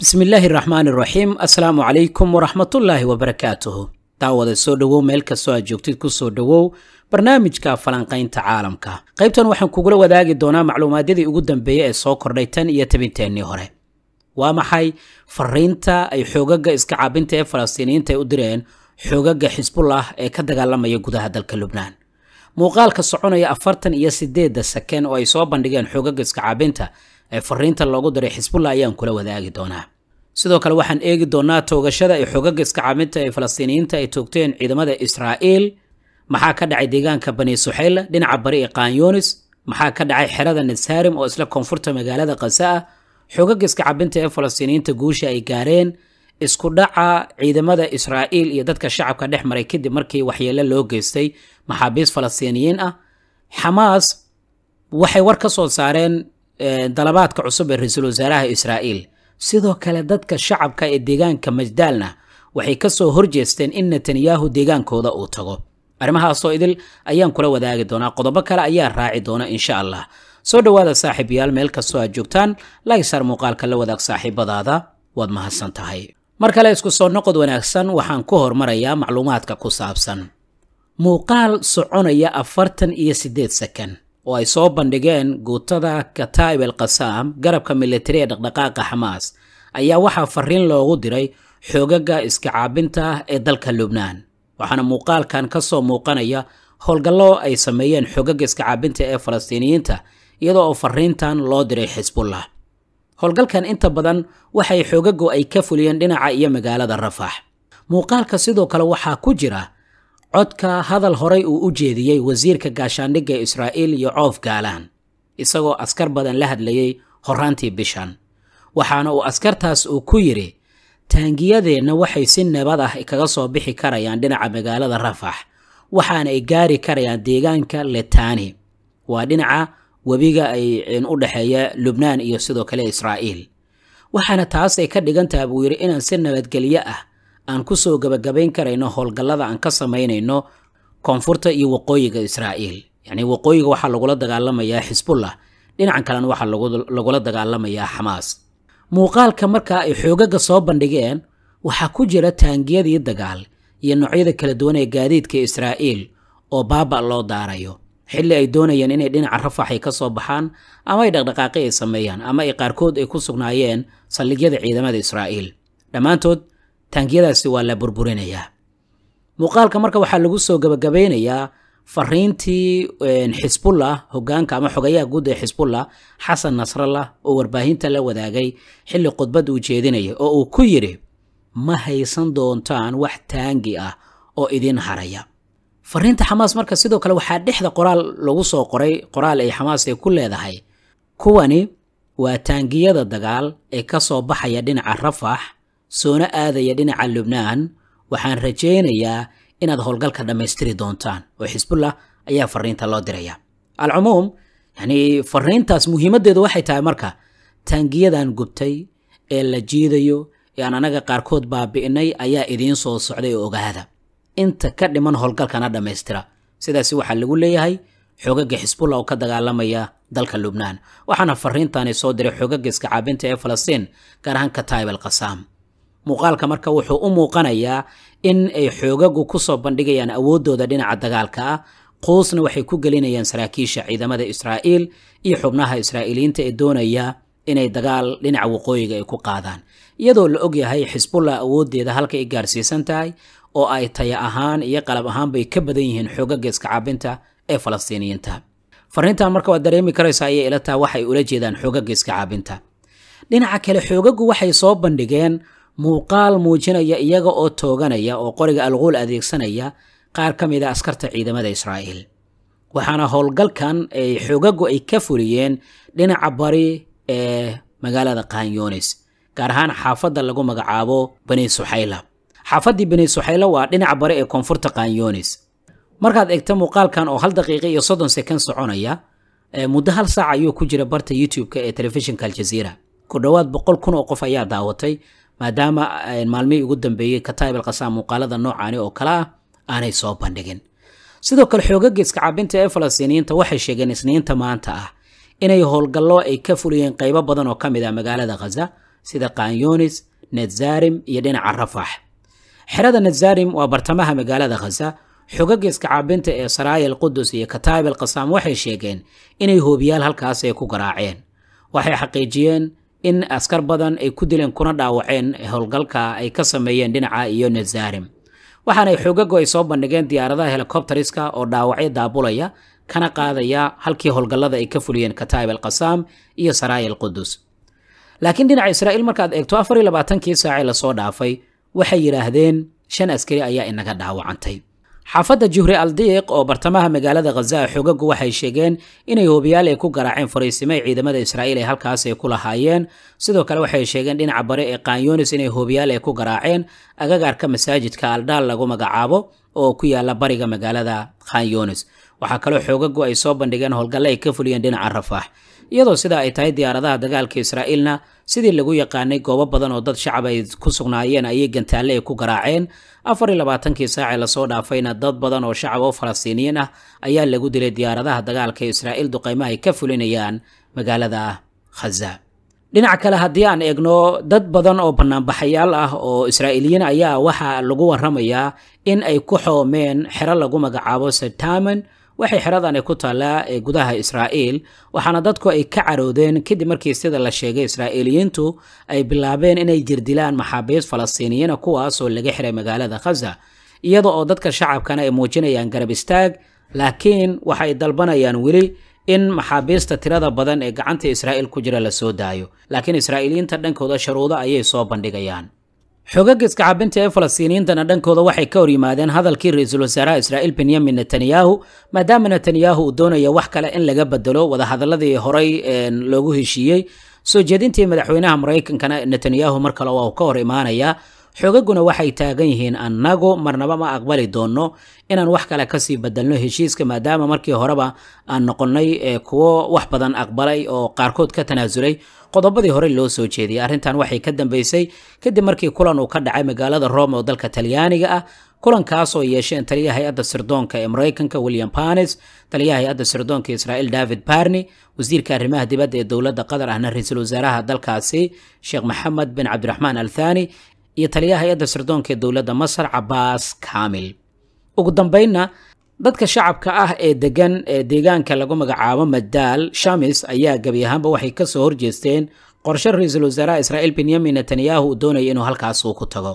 bismi illaahi raxmaani raxiim assalaamu calaykum waraxmatullaahi wabarakaatuhu daawada soo dhowow meel kastoo aad joogtid ku soo dhowow barnaamijka falanqaynta caalamka. Qaybtan waxaan kugula wadaagi doonaa macluumaadyadii ugu dambeeyey ee soo kordhay tan iyo tabinteennii hore. Waa maxay fariinta ay xoogaga iska caabinta ee falastiiniyiinta ay u direen xoogaga xisbullah ee ka dagaalamaya gudaha dalka lubnaan? Muuqaalka soconaya afartan iyo sideedda saken oo ay soo bandhigeen xoogaga iska caabinta ee fariinta loogu diray xisbullah ayaan kula wadaagi doonaa. Sidoo kale waxaan eegi doonaa toogashada ay xoogaga iska caabinta ee falastiiniyiinta ay toogteen ciidamada israa'iil. Maxaa ka dhacay deegaanka bani suxayla dhinaca bari ee qaanyunis maxaa ka dhacay xerada nasarim oo isla koonfurta magaalada kasa ah xoogaga iska cabinta ee falastiiniyiinta guusha ay gaareen? Isku dhaca ciidamada israa'iil iyo dadka shacabka dhex maray kadib markii waxyeelo loo geystay maxaabiist falastiiniyiin ah? Xamaas waxay war ka soo saareen dalabaadka cusub ee ra'iisul wasaaraha israa'iil. Sidoo kale dadka shacabka ee deegaanka majdaalna waxay ka soo horjeesteen in netanyahu deegaankooda uu tago. Arrimahaasoo idil ayaan kula wadaagi doonaa. Qodobo kale ayaa raaci doona insha allah. Soo dhowaada saaxiibayaal meel kastoo aad joogtaan laysar muuqaalka la wadaag saaxiibadaada. Waad mahadsan tahay. Mar kale isku soo noqod wanaagsan waxaan ku hormarayaa macluumaadka ku saabsan. Muuqaal soconaya afartan iyo siddeed sakan oo ay soo bandhigeen guutada kataib el qasaam garabka militari ee dhaqdhaqaaqa xamaas ayaa waxaa fariin loogu diray xoogaga iska caabinta ee dalka lubnaan. Waxaana muuqaalkan ka soo muuqanaya howlgallo ay sameeyeen xoogaga iska caabinta ee falastiiniyiinta iyadoo oo fariintan loo diray xisbullah howlgalkan inta badan waxay xoogagu ay ka fuliyeen dhinaca iyo magaalada rafax muuqaalka sidoo kale waxaa ku jira codka hadal horay uu u jeediyey wasiirka gaashaandhigga israa'iil iyo coof gaalaan isagoo askar badan la hadlayay horaantii bishan. Waxaana uu askartaas uu ku yidhi taangiyadeenna waxay si nabad ah kaga soo bixi karayaan dhinaca magaalada rafax waxaana ay gaari karayaan deegaanka letani waa dhinaca webiga ay u dhexeeya lubnaan iyo sidoo kale israa'iil. Waxaana taas ay ka dhigan taha buu yidhi inaan si nabadgelyo ah aan ku soo gebagabayn karayno howlgallada aan ka samaynayno koonfurta iyo waqooyiga israa'iil. Yacnii waqooyiga waxaa lagula dagaalamayaa xisbullah dhinacan kalena waxaa lagula dagaalamayaa xamaas muuqaalka markaa ay xoogaga soo bandhigeen waxaa ku jira taangiyadii dagaal iyo noocyada kala duwan ee gaadiidka israa'iil oo baaba loo daarayo. Xilli ay doonayeen inay dhinaca rafax ay ka soo baxaan ama ay dhaqdhaqaaqi ay sameeyaan ama ay qaarkood ay ku sugnaayeen saldhigyada ciidamada israa'iil. Dhammaantood taangiyadaasi waa la burburinayaa. Muuqaalka marka waxaa lagu soo gabagabeynayaa fariintii xisbullah hogaanka ama xogayaha guud ee xisbullah xasan nasrallah oo warbaahinta la wadaagay xilli khudbad uu jeedinaya oo uu ku yidhi ma haysan doontaan wax taangi ah oo idin haraya. Fariinta xamaas marka sidoo kale waxaa dhexda qoraal lagu soo qoray qoraal ay xamaas ay ku leedahay. Kuwani waa taangiyada dagaal ee ka soo baxaya dhinaca rafax soona aadaya dhinaca lubnaan waxaan rajaynayaa inaad howlgalka dhammaystiri doontaan. Oo xisbullah ayaa fariinta loo diraya. Alcumuum yacnii fariintaas muhiimaddeedu waxay tahay marka taangiyadan gubtay ee la jiidayo ee aan anaga qaarkood baabi'inay ayaa idiin soo socday oo ogaada. Inta ka dhiman howlgalkana dhammaystira. Sidaasi waxaa lagu leeyahay xoogaga xisbullah oo ka dagaalamaya dalka lubnaan. Waxaana fariintaani soo diray xoogaga iska caabinta ee falastiin gaar ahaan al qasaam muuqaalka marka wuxuu u muuqanayaa in ay xoogagu ku soo bandhigayaan awooddooda dhinaca dagaalka ah quusna waxay ku gelinayaan saraakiisha ciidamada israa'iil iyo xubnaha israa'iiliyiinta ee doonaya inay dagaal dhinaca waqooyiga ay ku qaadaan. Iyadoo la ogyahay xisbullah awooddeeda halka gaarsiisan tahay oo ay taya ahaan iyo qalab ahaan ka badan yihiin xoogaga iska caabinta ee falastiiniyiinta. Fariintan marka waad dareemi karaysaa ayay ila taha waxay ula jeedaan xoogaga iska caabinta dhinaca kale xoogagu waxay soo bandhigeen muuqaal muujinaya iyaga oo tooganaya oo qoriga alquul adeegsanaya qaar ka mid a askarta ciidamada israa'iil. Waxaana howlgalkan ay xoogagu ay ka fuliyeen dhinaca bari ee magaalada qaanyunis gaar ahaan xaafadda lagu magacaabo bani suxayla xaafaddii bani suxayla waa dhinaca bari ee koonfurta qaanyunis markaad eegta muuqaalkan oo hal daqiiqa iyo soddon sekond soconaya muddo hal saac ayuu ku jira barta youtube-ka ee telefishinka aljaziira ku dhowaad boqol kun oo qof ayaa daawatay maadaama maalmihii ugu dambeeyey kataib al qasaam muuqaalada noocaani oo kale ah aanay soo bandhigin. Sidoo kale xoogaga iska cabinta ee falastiiniyiinta waxay sheegeen isniinta maanta ah inay howlgallo ay ka fuliyeen qaybo badan oo ka mid ah magaalada khaza sida kanyonis netzarim iyo dhinaca rafax xerada netzarim waa bartamaha magaalada khaza xogaga iskacaabinta ee saraayil qudus iyo kataabil qasaam waxay sheegeen inay hoobiyaal halkaas ay ku garaaceen. Waxay xaqiijiyeen in askar badan ay ku dileen kuna dhaawaceen howlgalka ay ka sameeyeen dhinaca iyo netzarim waxaanay xoogagu ay soo bandhigeen diyaaradaha helikobteriska oo dhaawacyo daabulaya kana qaadaya halkii howlgallada ay ka fuliyeen kataib al qasaam iyo saraayil qudus laakiin dhinaca israa'iil markaad eegto afar iyo labaatankii saacee la soo dhaafay waxay yidhaahdeen shan askari ayaa inaga dhaawacantay xaafadda juhri aldiiq oo bartamaha magaalada khaza xogagu waxay sheegeen inay hoobiyaal ay ku garaaceen fariisimo ay ciidamada israa'iil ay halkaas ay ku lahaayeen. Sidoo kale waxay sheegeen dhinaca bare ee kanyonis inay hoobiyaal ay ku garaaceen agagaarka masaajidka aldhaal lagu magacaabo oo ku yaalla bariga magaalada kanyonis waxaa kaloo xoogagu ay soo bandhigeen howlgalle ay ka fuliyeen dhinaca rafax iyadoo sidaa ay tahay diyaaradaha dagaalka israa'iilna sidii lagu yaqaanay goobo badan oo dad shacab ay ku sugnaayeen ayay gantaalle ay ku garaaceen. Afar iyo labaatankii saacee la soo dhaafayna dad badan oo shacab oo falastiiniyiin ah ayaa lagu dilay diyaaradaha dagaalka israa'iil duqaymaha ay ka fulinayaan magaalada khaza dhinaca kale haddii aan eegno dad badan oo banaanbaxayaal ah oo israa'iiliyiin ayaa waxaa lagu waramayaa in ay ku xoomeen xero lagu magacaabo setaman waxay xeradani ku taallaa ee gudaha israa'iil waxaana dadku ay ka caroodeen kadib markii sida la sheegay israa'iiliyiintu ay bilaabeen inay jirdilaan maxaabiist falastiiniyiina kuwaasoo laga xiray magaalada khaza iyada oo dadka shacabkana ay muujinayaan garab istaag laakiin waxay dalbanayaan weli in maxaabiista tirada badan ee gacanta israa'iil ku jira la soo daayo. Laakiin israa'iiliyiinta dhankooda sharuudo ayay soo bandhigayaan حقوق إسكابنت الفلسطينيين تنادن كذا وحي كوري ما دين هذا الكير الوزراء إسرائيل بنيام من نتنياهو ما دام نتنياهو دون يوحك على إن لقب الدلو وذا هذا الذي هري لوجه الشيء سو جدين تي مدحوينها مريك إن كان نتنياهو مركل أو كوري ما نيا حقوقنا وحي تاجين أن ناجو مرنبا ما أقبل دونه إن وحك على كسي بدلنا هالشيء كما دام مركي هربا أن نقلني كوا وحبذا أقبلي أو قاركود كتنازلي qodobadii hore loo soo jeediyay. Arrintan waxay ka dambeysay kadib markii kulan uu ka dhacay magaalada rome oo dalka talyaaniga ah kulankaas oo yeesheen taliyaha hay'adda sirdoonka ee maraykanka william panis taliyaha hay'adda sirdoonka israa'iil david barni wasiirka arrimaha dibadda ee dowladda qatar ahna ra'iisul wasaaraha dalkaasi sheekh maxamed bin cabdiraxmaan al thani iyo taliyaha hay'adda sirdoonka ee dowladda masar cabaas kamil. Ugu dambeynna dadka shacabka ah ee degan ee deegaanka lagu magacaabo madaal shamis ayaa gebi ahaanba waxay ka soo horjeesteen qorshe ra'iisul wasaaraha israa'iil benyamin netanyahu uu doonaya inuu halkaas ku tago.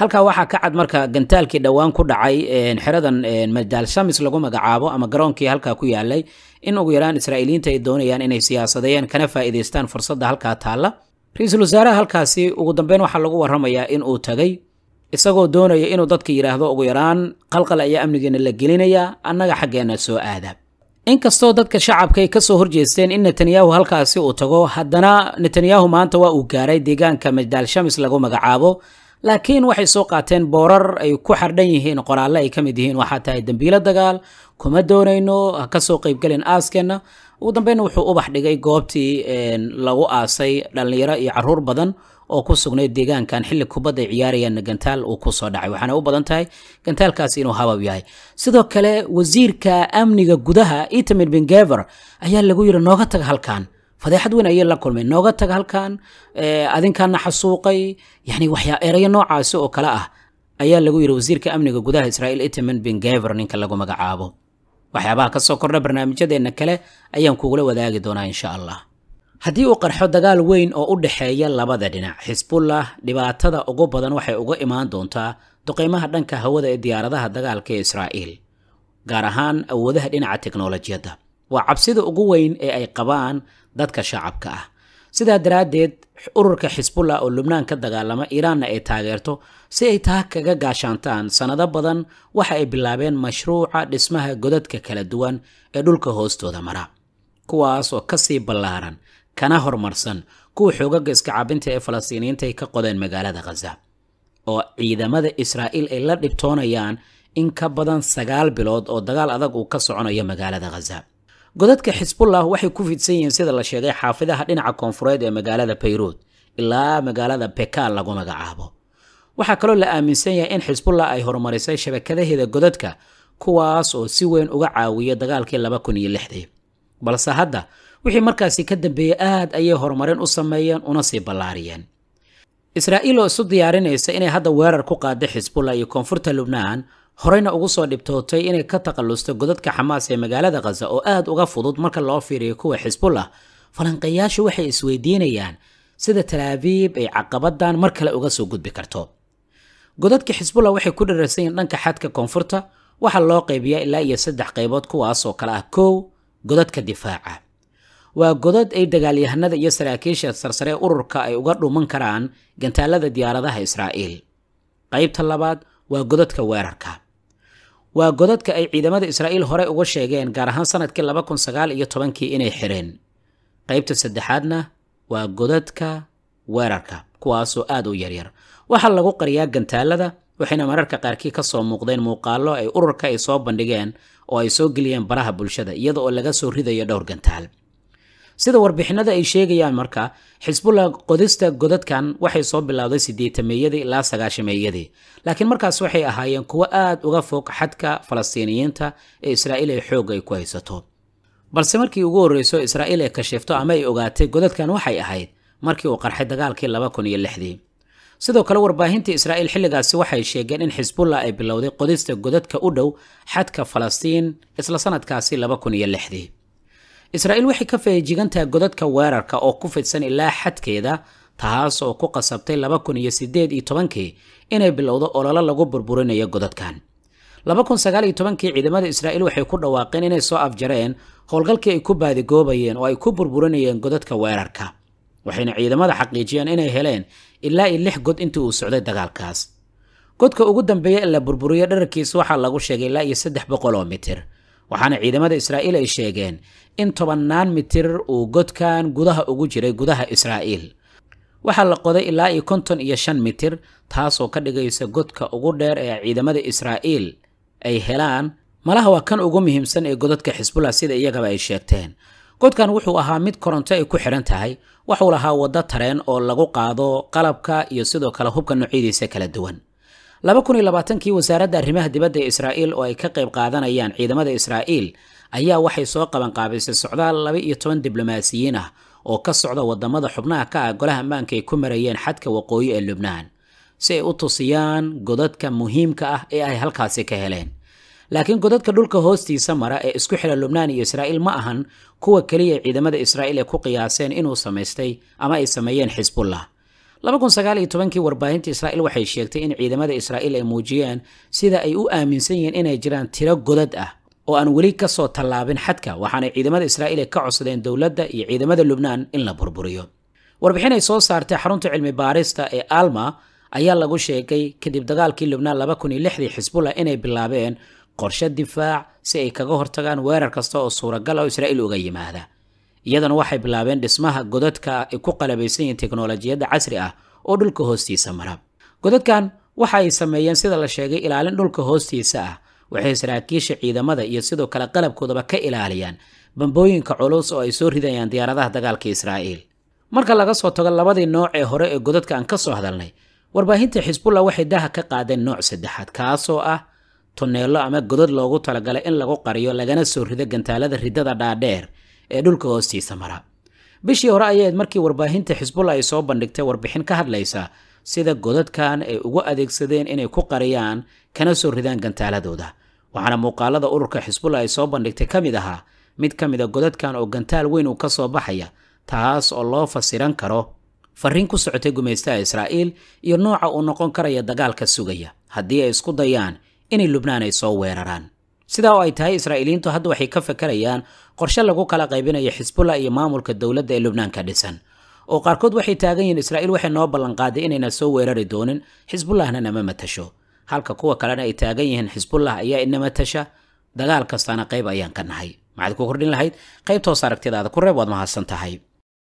Halkaa waxaa ka cad marka gantaalkii dhowaan ku dhacay xeradan madaal shamis lagu magacaabo ama garoonkii halkaa ku yaalay in ugu yaraan israa'iiliyiinta ay doonayaan inay siyaasadeeyaan kana faa'iidaystaan fursadda halkaa taalla. Ra'iisul wasaaraha halkaasi ugu dambeyn waxaa lagu waramayaa in tagay isagoo doonaya inuu dadka yidhaahdo ugu yaraan qalqal ayaa amnigeena la gelinayaa annaga xaggeena soo aada. Inkastoo dadka shacabka ay ka soo horjeesteen in netanyahu halkaasi uu tago haddana netanyahu maanta waa uu gaaray deegaanka majdaal shamis lagu magacaabo laakiin waxay soo qaateen boorar ay ku xardhan yihiin qoraalle ay ka mid yihiin waxaa tahay dembiilo dagaal kuma doonayno ha ka soo qaybgelin aaskeenna ugu dambeynna wuxuu ubax dhigay goobtii lagu aasay dhallinyaro iyo carruur badan oo ku sugnayd deegaankan. Xilli kubadda ay ciyaarayaan gantaal uu ku soo dhacay. Waxaana u badan tahay gantaalkaasi inuu habab yahay. Sidoo kale wasiirka amniga gudaha itamin bengever ayaa lagu yidhi nooga taga halkan fadeexad weyn ayay la kulmeen. Nooga taga halkan adinkaana xasuuqay. Yani waxyaa erayo noocaasi oo kale ah ayaa lagu yidhi wasiirka amniga gudaha israa'iil itamin bengever ninka lagu magacaabo. Waxyaabaha ka soo kordha barnaamijyadeenna kale ayaan kugula wadaagi doonaa insha allah haddii uu qarxo dagaal weyn oo u dhexeeya labada dhinac xisbullah dhibaatada ugu badan waxay uga imaan doontaa duqeymaha dhanka hawada ee diyaaradaha dagaalka ee israa'iil gaar ahaan awoodaha dhinaca teknolojiyadda waa cabsida ugu weyn ee ay qabaan dadka shacabka ah. Sidaa daraaddeed ururka xisbullah oo lubnaan ka dagaalama iiraanna ay taageerto si ay taa kaga gaashaantaan sannado badan waxa ay bilaabeen mashruuca dhismaha godadka kala duwan ee dhulka hoostooda mara kuwaas oo ka sii ballaaran kana horumarsan kuwa xoogaga iska cabinta ee falastiiniyiinta ay ka qodeen magaalada khaza oo ciidamada israa'iil ay la dhibtoonayaan in ka badan sagaal bilood oo dagaal adag uu ka soconayo magaalada khaza godadka xisbullah waxay ku fidsan yihiin sida la sheegay xaafidaha dhinaca koonfureed ee magaalada bayruud ilaa magaalada bekaal lagu magacaabo waxaa kaloo la aaminsan yahay in xisbullah ay horumarisay shabakadaheeda godadka kuwaas oo si weyn uga caawiya dagaalkii laba kun iyo lixdii. Balse hadda وحي مركاسي كدب بي آهد أي هرمارين أسمايان ونصي بلاريان إسرائيل أسود ديارين إيسا إني هادا ويرار كوقا دحيز بولا يكونفورتا لبنان هرين أغوصو ديبتوتي إني كتاقلوست قددك حماسي مغالا دا أو آهد أغا فضود مركا لوفيري كوة حيز بولا فلان قياش وحي إسوي دينيان سيدة تلابيب أي عقبات دان مركا لأغاسو قد بكرتو قددك حيز بولا وحي كودر الرسين لنك حادك كونفورتا وحال لوقي بيا إلا إيا سدح قيبوت كواسو كلاه كو قددك دفاعه waa godad ay dagaalyahanada iyo saraakiisha sarsare ururka ay uga dhuman karaan gantaalada diyaaradaha israa'iil. Qaybta labaad waa godadka weerarka. Waa godadka ay ciidamada israa'iil hore uga sheegeen gaar ahaan sannadkii laba kun sagaal iyo tobankii inay xireen. Qaybta saddexaadna waa godadka weerarka kuwaasoo aad u yaryar. Waxaa lagu qariyaa gantaalada waxayna mararka qaarkii ka soo muuqdeen muuqaallo ay ururka ay soo bandhigeen oo ay soo geliyeen baraha bulshada iyada oo laga soo ridayo dhowr gantaal sida warbixinada ay sheegayaan marka xisbullah qodista godadkan waxay soo bilowday sideetameeyadii ilaa sagaashameeyadii laakiin markaas waxay ahaayeen kuwo aad uga fog xadka falastiiniyiinta ee israa'iil ay xoog ay ku haysato. Balse markii ugu horreyso israa'iil ay kashifto ama ay ogaatay godadkan waxay ahayd markii uu qarxay dagaalkii laba kun iyo lixdii. Sidoo kale warbaahinta israa'iil xilligaasi waxay sheegeen in xisbullah ay bilowday qodista godadka u dhow xadka falastiin isla sanadkaasi laba kun iyo lixdii israa'iil waxay ka feejigantaha godadka weerarka oo ku fidsan ilaa xadkeeda taas oo ku qasabtay laba kun iyo siddeed iyo tobankii inay bilowdo ololo lagu burburinayo godadkan. Laba kun sagaal iyo tobankii ciidamada israa'iil waxay ku dhawaaqeen inay soo afjareen howlgalkii ay ku baadigoobayeen oo ay ku burburinayeen godadka weerarka waxayna ciidamada xaqiijiyeen inay heleen ilaa iyo lix god intii uu socday dagaalkaas. Godka ugu dambeeya in la burburiyo dherarkiisa waxaa lagu sheegay ilaa iyo saddex boqol oo mitir waxaana ciidamada israa'iil ay sheegeen in tobannaan mitir uu godkan gudaha ugu jiray gudaha israa'iil. Waxaa la qoday ilaa iyo konton iyo shan mitir taasoo ka dhigaysa godka ugu dheer ee ciidamada israa'iil ay helaan. Malaha waa kan ugu muhiimsan ee godadka xisbullah sida iyagaba ay sheegteen. Godkan wuxuu ahaa mid koronto ay ku xidhan tahay waxuu lahaa waddo tareen oo lagu qaado qalabka iyo sidoo kale hubka noocyadiisa kala duwan laba kun iyo labaatankii wasaaradda arrimaha dibadda ee israa'iil oo ay ka qayb qaadanayaan ciidamada israa'iil ayaa waxay soo qabanqaabisay socdaal laba iyo toban diblomaasiyiin ah oo ka socda waddamada xubnaha ka ah golaha ammaanka ay ku marayeen xadka waqooyi ee lubnaan si ay u tusiyaan godadka muhiimka ah ee ay halkaasi ka heleen. Laakiin godadka dhulka hoostiisa mara ee isku xidha lubnaan iyo israa'iil ma ahan kuwa keliya ciidamada israa'iil ay ku qiyaaseen inuu samaystay ama ay sameeyeen xisbullah kii warbaahinta israa'iil waxay sheegtay in ciidamada israa'iil ay muujiyeen sida ay u aaminsan yihiin inay jiraan tiro godad ah oo aan weli ka soo tallaabin xadka waxaanay ciidamada israa'iil ka codsadeen dowladda iyo ciidamada lubnaan in la burburiyo. Warbixin ay soo saartay xarunta cilmi baarista ee alma ayaa lagu sheegay kadib dagaalkii lubnaan xisbullah inay bilaabeen qorshe difaac si ay kaga hortagaan weerar kasta oo suuragal oo israa'iil uga yimaada iyadana waxay bilaabeen dhismaha godadka ay ku qalabaysan yihiin teknolojiyadda casri ah oo dhulka hoostiisa mara godadkan waxa ay sameeyeen sida la sheegay ilaalin dhulka hoostiisa ah waxay saraakiisha ciidamada iyo sidoo kale qalabkoodaba ka ilaaliyaan bambooyinka culus oo ay soo ridayaan diyaaradaha dagaalka israa'iil. Marka laga soo tago labadii nooc ee hore ee godadka aan ka soo hadalnay warbaahinta xisbullah waxay daha ka qaadeen nooc saddexaad kaasoo ah tuneello ama godad loogu talagalay in lagu qariyo lagana soo rido gantaalada ridada dhaadheer ee dhulka hoostiisa mara. Bishii hore ayaed markii warbaahinta xisbullah ay soo bandhigtay warbixin ka hadlaysa sida godadkan ay ugu adeegsadeen inay ku qariyaan kana soo ridaan gantaaladooda. Waxaana muuqaalada ururka xisbullah ay soo bandhigtay ka mid ahaa mid ka mid a godadkan oo gantaal weyn uu ka soo baxaya taas oo loo fasiran karo fariin ku socotay gumaystaha israa'iil iyo nooca uu noqon karaya dagaalka sugaya haddii ay isku dayaan inay lubnaan ay soo weeraraan sidaa oo ay tahay israa'iiliyiintu hadda waxay ka fakarayaan qorshe lagu kala qaybinayo xisbullah iyo maamulka dowladda ee lubnaan ka dhisan. Oo qaarkood waxay taagan yihiin israa'iil waxay noo ballanqaaday inayna soo weerari doonin xisbullahna nama matasho halka kuwa kalena ay taagan yihiin xisbullah ayaa ina matasha dagaal kastaana qayb ayaan ka nahay. Maxaad ku kordhin lahayd? Qaybtoos aragtidaada ku reeb waad mahadsan tahay